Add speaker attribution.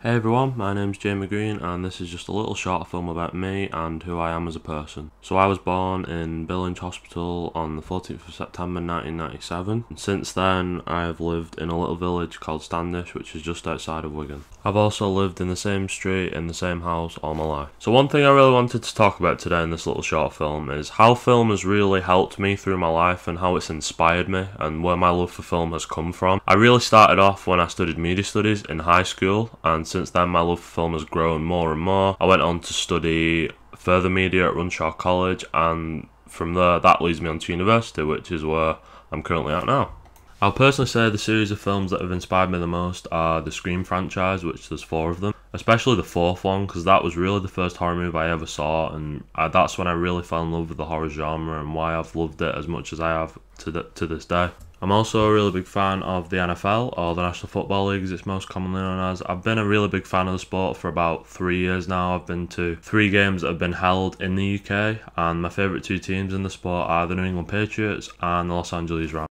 Speaker 1: Hey everyone, my name's Jamie Green and this is just a little short film about me and who I am as a person. So I was born in Billinge Hospital on the 14th of September 1997. And since then I have lived in a little village called Standish which is just outside of Wigan. I've also lived in the same street in the same house all my life. So one thing I really wanted to talk about today in this little short film is how film has really helped me through my life and how it's inspired me and where my love for film has come from. I really started off when I studied media studies in high school and since then my love for film has grown more and more. I went on to study further media at Runshaw College, and from there that leads me on to university, which is where I'm currently at now. I'll personally say the series of films that have inspired me the most are the Scream franchise, which there's four of them, especially the fourth one, because that was really the first horror movie I ever saw, and I, that's when I really fell in love with the horror genre and why I've loved it as much as I have to, the, to this day. I'm also a really big fan of the NFL, or the National Football League as it's most commonly known as. I've been a really big fan of the sport for about three years now. I've been to three games that have been held in the UK, and my favourite two teams in the sport are the New England Patriots and the Los Angeles Rams.